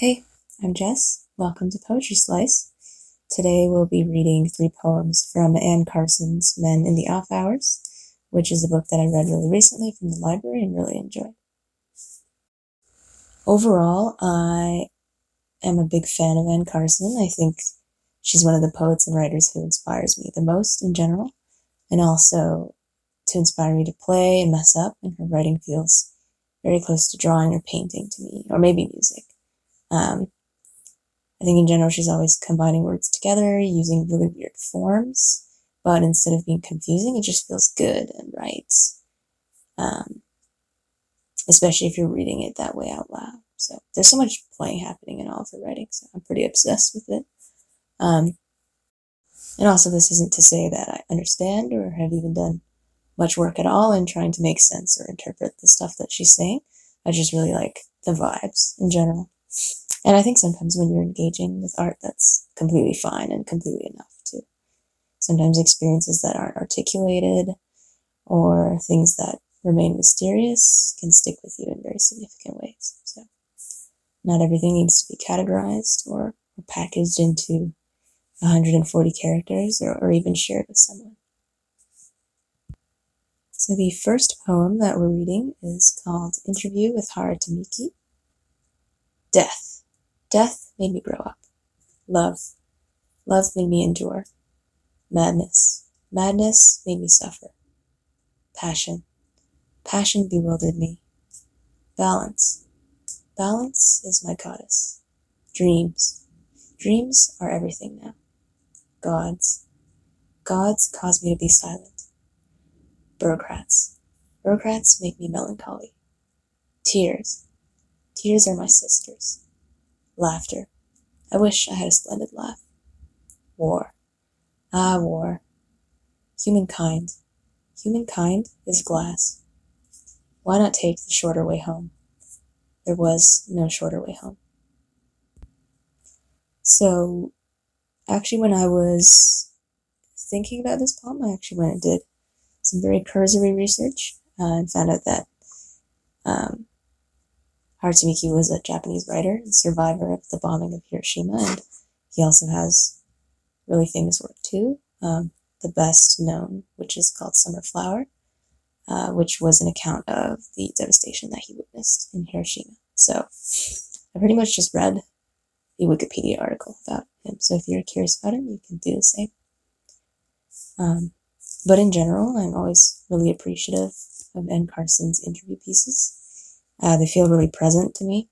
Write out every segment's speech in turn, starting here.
Hey, I'm Jess. Welcome to Poetry Slice. Today we'll be reading three poems from Anne Carson's Men in the Off Hours, which is a book that I read really recently from the library and really enjoyed. Overall, I am a big fan of Anne Carson. I think she's one of the poets and writers who inspires me the most in general, and also to inspire me to play and mess up, and her writing feels very close to drawing or painting to me, or maybe music. Um, I think in general, she's always combining words together, using really weird forms, but instead of being confusing, it just feels good and right. Um, especially if you're reading it that way out loud. So there's so much playing happening in all of her writing, so I'm pretty obsessed with it. Um, and also, this isn't to say that I understand or have even done much work at all in trying to make sense or interpret the stuff that she's saying. I just really like the vibes in general. And I think sometimes when you're engaging with art, that's completely fine and completely enough too. Sometimes experiences that aren't articulated or things that remain mysterious can stick with you in very significant ways. So, not everything needs to be categorized or, packaged into 140 characters or, or even shared with someone. So, the first poem that we're reading is called Interview with Hara Tamiki. Death. Death made me grow up. Love. Love made me endure. Madness. Madness made me suffer. Passion. Passion bewildered me. Balance. Balance is my goddess. Dreams. Dreams are everything now. Gods. Gods cause me to be silent. Bureaucrats. Bureaucrats make me melancholy. Tears. Tears are my sisters. Laughter. I wish I had a splendid laugh. War. Ah, war. Humankind. Humankind is glass. Why not take the shorter way home? There was no shorter way home. So, actually, when I was thinking about this poem, I actually went and did some very cursory research uh, and found out that um, Hara Tamiki was a Japanese writer and survivor of the bombing of Hiroshima, and he also has really famous work too. Um, the best known, which is called Summer Flower, uh, which was an account of the devastation that he witnessed in Hiroshima. So I pretty much just read the Wikipedia article about him. So if you're curious about him, you can do the same. Um, but in general, I'm always really appreciative of Anne Carson's interview pieces. Uh, they feel really present to me,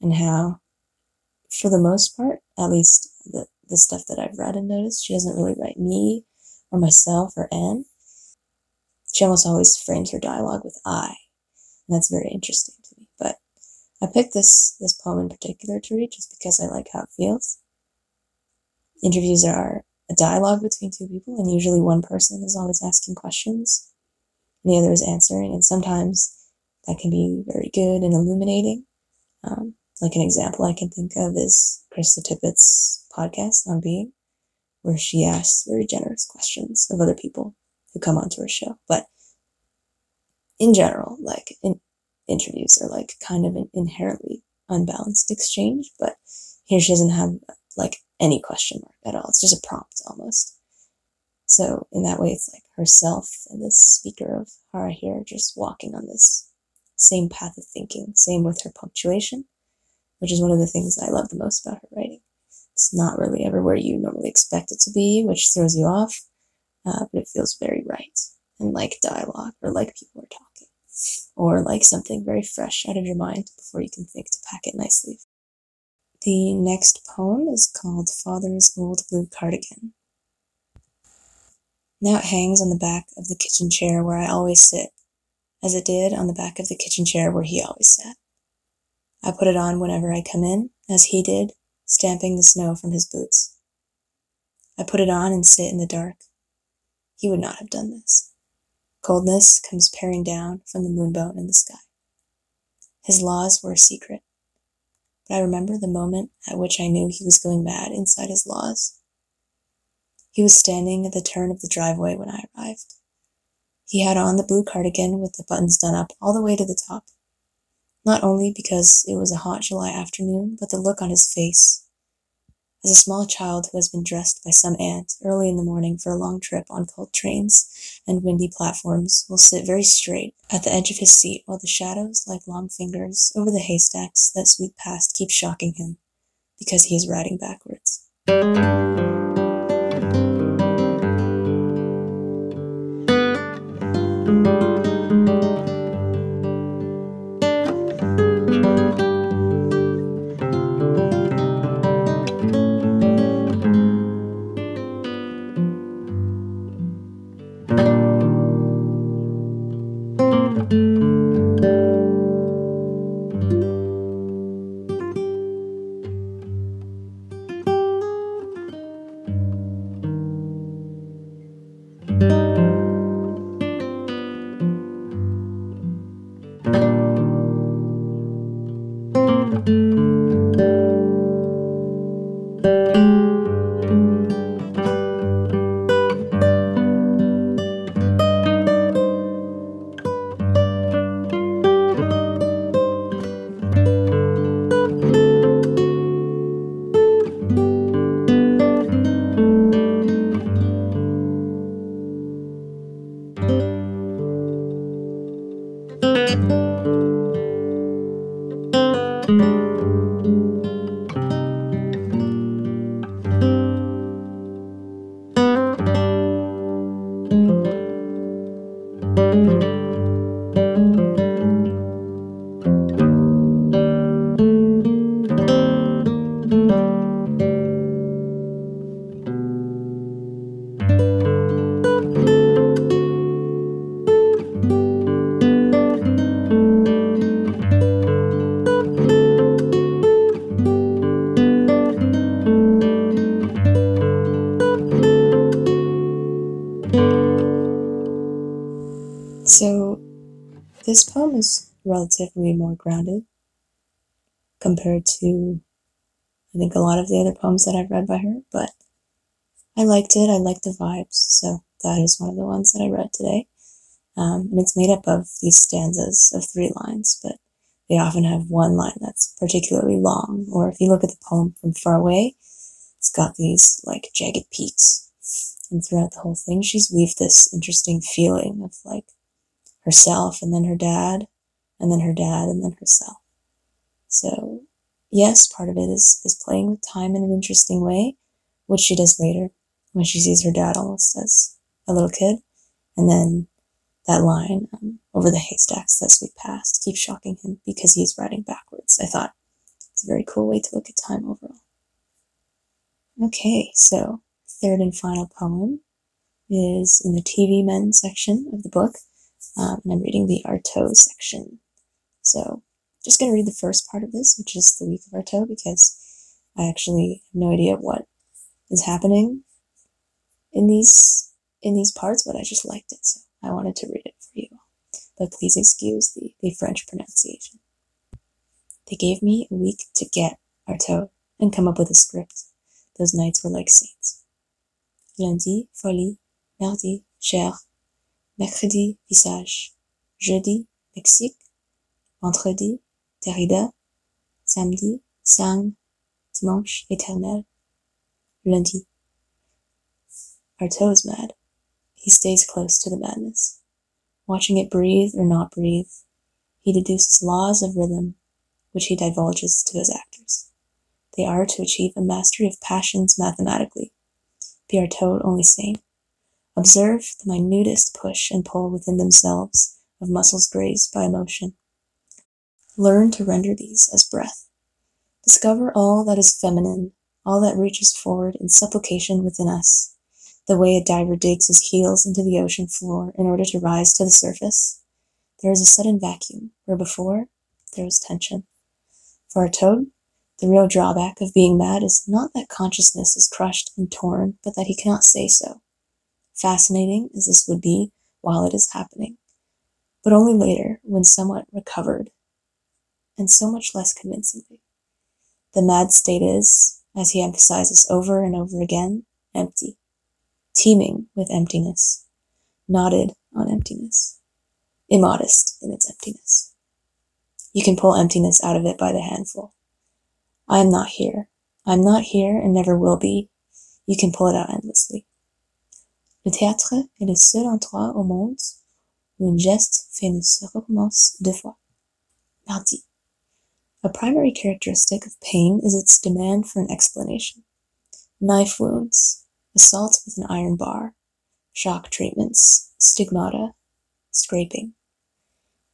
and how, for the most part, at least the, the stuff that I've read and noticed, she doesn't really write me or myself or Anne. She almost always frames her dialogue with I, and that's very interesting to me. But I picked this this poem in particular to read just because I like how it feels. Interviews are a dialogue between two people, and usually one person is always asking questions, and the other is answering, and sometimes that can be very good and illuminating. Um, like an example I can think of is Krista Tippett's podcast on being, where she asks very generous questions of other people who come onto her show. But in general, like in, interviews are like kind of an inherently unbalanced exchange, but here she doesn't have like any question mark at all. It's just a prompt almost. So in that way, it's like herself and this speaker of here just walking on this same path of thinking. Same with her punctuation, which is one of the things I love the most about her writing. It's not really ever where you normally expect it to be, which throws you off, uh, but it feels very right and like dialogue or like people are talking or like something very fresh out of your mind before you can think to pack it nicely. The next poem is called Father's Old Blue Cardigan. Now it hangs on the back of the kitchen chair where I always sit as it did on the back of the kitchen chair where he always sat. I put it on whenever I come in, as he did, stamping the snow from his boots. I put it on and sit in the dark. He would not have done this. Coldness comes paring down from the moonbone in the sky. His laws were a secret, but I remember the moment at which I knew he was going mad inside his laws. He was standing at the turn of the driveway when I arrived. He had on the blue cardigan with the buttons done up all the way to the top. not only because it was a hot July afternoon, but the look on his face. As a small child who has been dressed by some aunt early in the morning for a long trip on cold trains and windy platforms will sit very straight at the edge of his seat while the shadows, like long fingers, over the haystacks that sweep past keep shocking him because he is riding backwards. So, this poem is relatively more grounded compared to, I think, a lot of the other poems that I've read by her, but I liked it. I liked the vibes, so that is one of the ones that I read today. Um, and it's made up of these stanzas of three lines, but they often have one line that's particularly long, or if you look at the poem from far away, it's got these like jagged peaks. And throughout the whole thing, she's weaved this interesting feeling of like herself and then her dad and then her dad and then herself. So yes, part of it is, is playing with time in an interesting way, which she does later when she sees her dad almost as a little kid. And then that line um, over the haystacks that sweep past keeps shocking him because he is riding backwards. I thought it's a very cool way to look at time overall. Okay, so third and final poem is in the TV men section of the book um, and I'm reading the Artaud section. So, just going to read the first part of this, which is the week of Artaud, because I actually have no idea what is happening in these in these parts, but I just liked it, so I wanted to read it for you. But please excuse the, the French pronunciation. They gave me a week to get Artaud and come up with a script. Those nights were like saints. Lundi, folie. Mardi, chair mercredi visage, jeudi Mexique, vendredi Derrida, samedi sang, dimanche éternel, lundi. Artaud is mad. He stays close to the madness. Watching it breathe or not breathe, he deduces laws of rhythm, which he divulges to his actors. They are to achieve a mastery of passions mathematically. Be Artaud only sane. Observe the minutest push and pull within themselves of muscles grazed by emotion. Learn to render these as breath. Discover all that is feminine, all that reaches forward in supplication within us, the way a diver digs his heels into the ocean floor in order to rise to the surface. There is a sudden vacuum where before there was tension. For Artaud, the real drawback of being mad is not that consciousness is crushed and torn, but that he cannot say so fascinating as this would be while it is happening, but only later when somewhat recovered, and so much less convincingly. The mad state is, as he emphasizes over and over again, empty, teeming with emptiness, knotted on emptiness, immodest in its emptiness. You can pull emptiness out of it by the handful. I am not here. I am not here and never will be. You can pull it out endlessly. Le théâtre est le seul endroit au monde où un geste fait ne se recommence deux fois. Mardi. A primary characteristic of pain is its demand for an explanation. Knife wounds, assault with an iron bar, shock treatments, stigmata, scraping.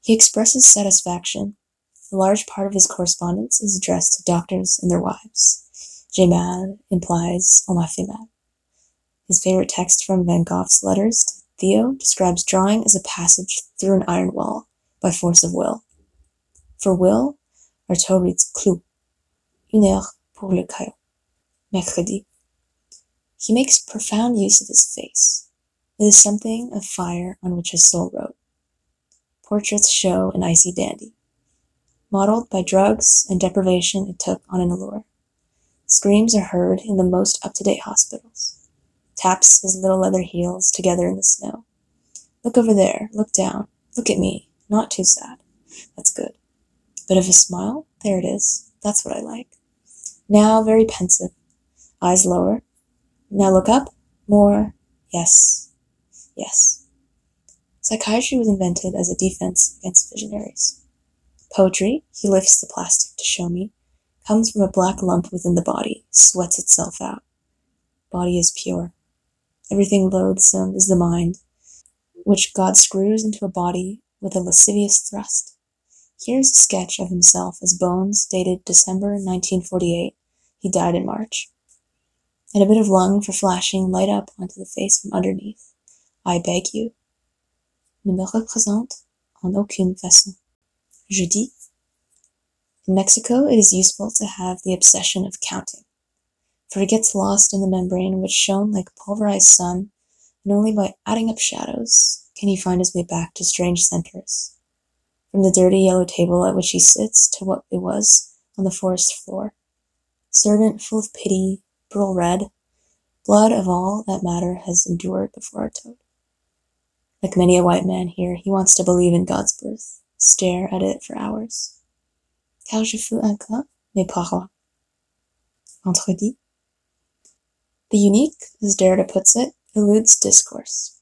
He expresses satisfaction. A large part of his correspondence is addressed to doctors and their wives. J'ai mal implies on m'a fait mal. His favorite text from Van Gogh's letters to Theo describes drawing as a passage through an iron wall by force of will. For will, Artaud reads clou, une heure pour le caillou, mercredi. He makes profound use of his face. It is something of fire on which his soul wrote. Portraits show an icy dandy, modeled by drugs and deprivation it took on an allure. Screams are heard in the most up-to-date hospitals taps his little leather heels together in the snow. Look over there, look down, look at me. Not too sad. That's good. Bit of a smile, there it is. That's what I like. Now very pensive, eyes lower. Now look up, more. Yes, yes. Psychiatry was invented as a defense against visionaries. Poetry, he lifts the plastic to show me, comes from a black lump within the body, sweats itself out. Body is pure. Everything loathsome is the mind, which God screws into a body with a lascivious thrust. Here's a sketch of himself as Bones, dated December 1948. He died in March. And a bit of lung for flashing light up onto the face from underneath. I beg you. Ne me représente en aucune façon. Je dis. In Mexico, it is useful to have the obsession of counting for it gets lost in the membrane which shone like pulverized sun, and only by adding up shadows can he find his way back to strange centers. From the dirty yellow table at which he sits to what it was on the forest floor. Servant full of pity, pearl red, blood of all that matter has endured before Artaud. Like many a white man here, he wants to believe in God's birth, stare at it for hours. Car je fus un cas, mais pas roi. Vendredi, the unique, as Derrida puts it, eludes discourse.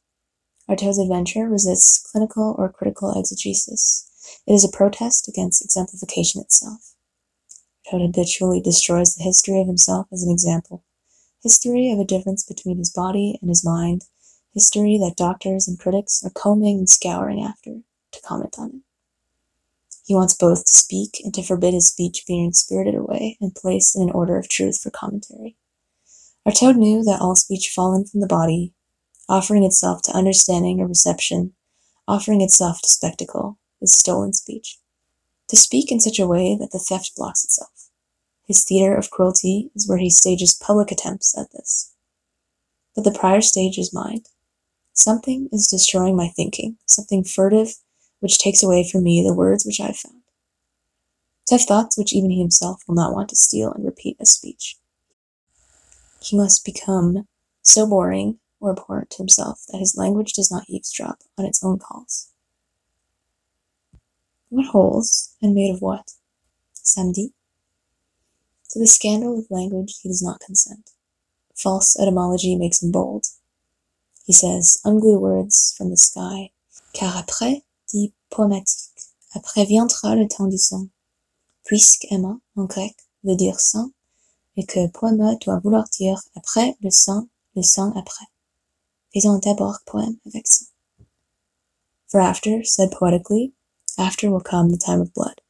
Artaud's adventure resists clinical or critical exegesis. It is a protest against exemplification itself. Artaud habitually destroys the history of himself as an example. History of a difference between his body and his mind. History that doctors and critics are combing and scouring after to comment on it. He wants both to speak and to forbid his speech being spirited away and placed in an order of truth for commentary. Artaud knew that all speech fallen from the body, offering itself to understanding or reception, offering itself to spectacle, is stolen speech. To speak in such a way that the theft blocks itself. His theater of cruelty is where he stages public attempts at this. But the prior stage is mind. Something is destroying my thinking, something furtive which takes away from me the words which I have found. To have thoughts which even he himself will not want to steal and repeat as speech. He must become so boring or abhorrent to himself that his language does not eavesdrop on its own calls. What holes, and made of what? Samedi. To the scandal of language he does not consent. False etymology makes him bold. He says, unglue words from the sky, car après, dit poématique, après viendra le temps du sang, puisque Emma, en grec, veut dire sang, et que poème doit vouloir dire après le sang, le sang après. Faisons d'abord poème avec ça. For after, said poetically, after will come the time of blood.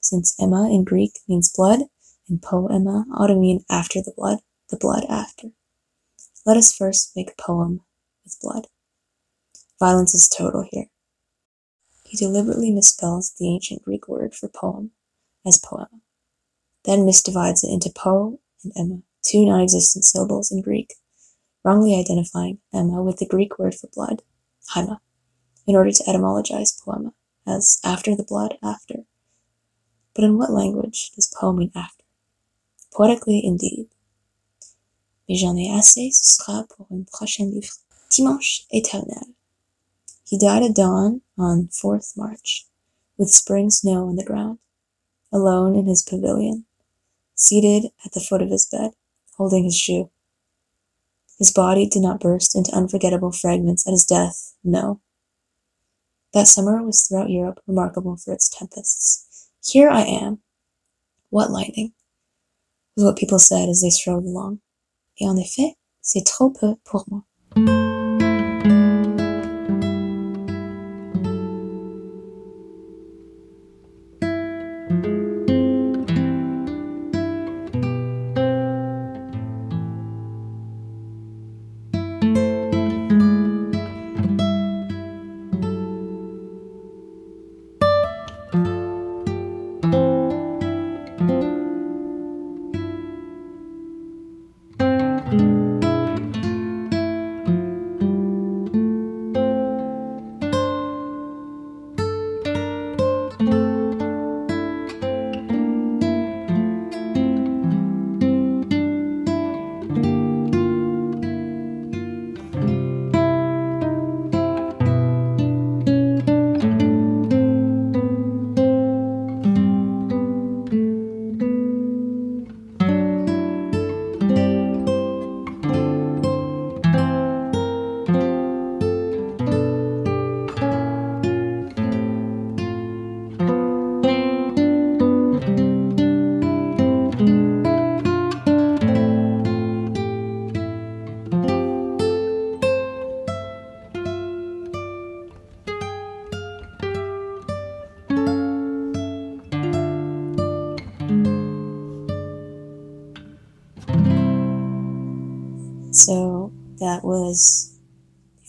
Since Emma in Greek means blood, and poema ought to mean after the blood, the blood after. Let us first make a poem with blood. Violence is total here. He deliberately misspells the ancient Greek word for poem as poema then misdivides it into po and emma, two non-existent syllables in Greek, wrongly identifying emma with the Greek word for blood, haima, in order to etymologize poema as after the blood, after. But in what language does po mean after? Poetically, indeed. Mais j'en ai assez, ce sera pour un prochain livre. Dimanche éternel. He died at dawn on 4th March. with spring snow on the ground, alone in his pavilion, seated at the foot of his bed, holding his shoe. His body did not burst into unforgettable fragments at his death, no. That summer was throughout Europe remarkable for its tempests. Here I am. What lightning! was what people said as they strode along. Et en effet, c'est trop peu pour moi.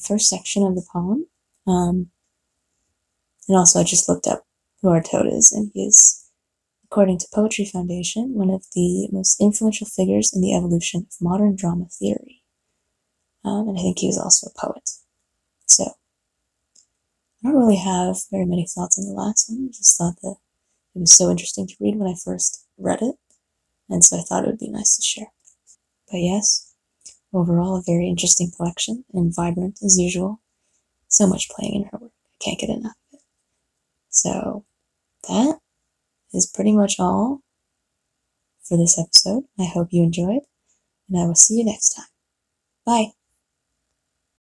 First section of the poem. Um, and also, I just looked up who Artaud is, and he is, according to Poetry Foundation, one of the most influential figures in the evolution of modern drama theory. Um, and I think he was also a poet. So, I don't really have very many thoughts on the last one. I just thought that it was so interesting to read when I first read it, and so I thought it would be nice to share. But yes, Overall, a very interesting collection and vibrant as usual. So much playing in her work. I can't get enough of it. So, that is pretty much all for this episode. I hope you enjoyed, and I will see you next time. Bye.